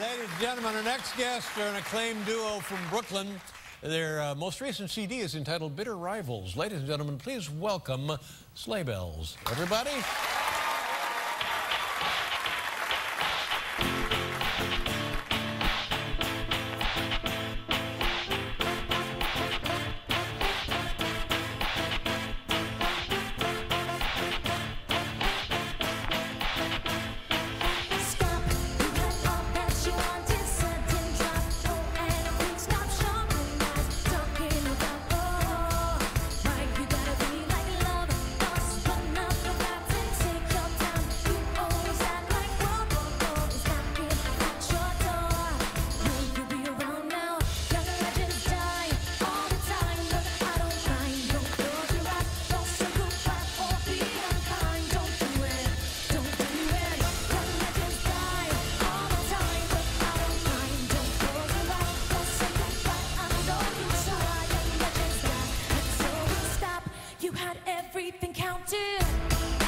Ladies and gentlemen, our next guests are an acclaimed duo from Brooklyn. Their uh, most recent CD is entitled Bitter Rivals. Ladies and gentlemen, please welcome Sleigh Bells. Everybody. you had everything counted.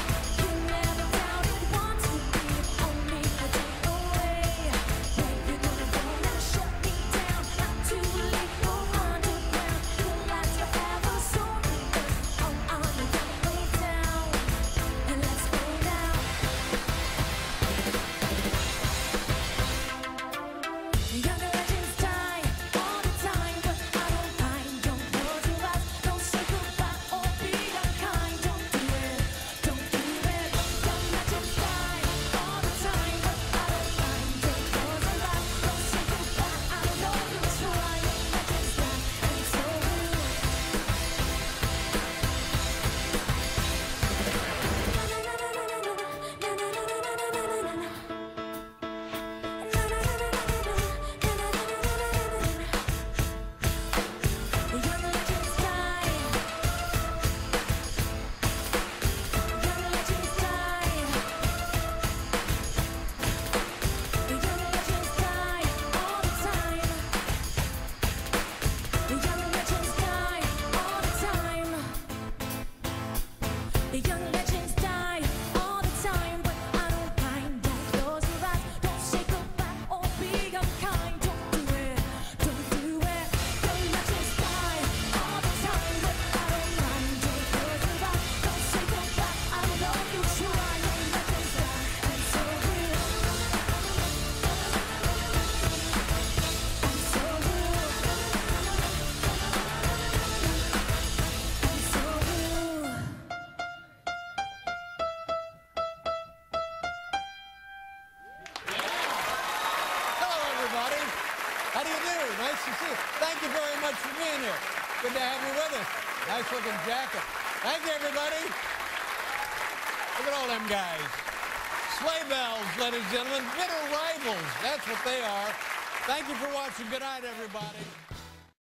Nice to see you. Thank you very much for being here. Good to have you with us. Nice looking jacket. Thank you, everybody. Look at all them guys. Sleigh bells, ladies and gentlemen. Bitter rivals. That's what they are. Thank you for watching. Good night, everybody.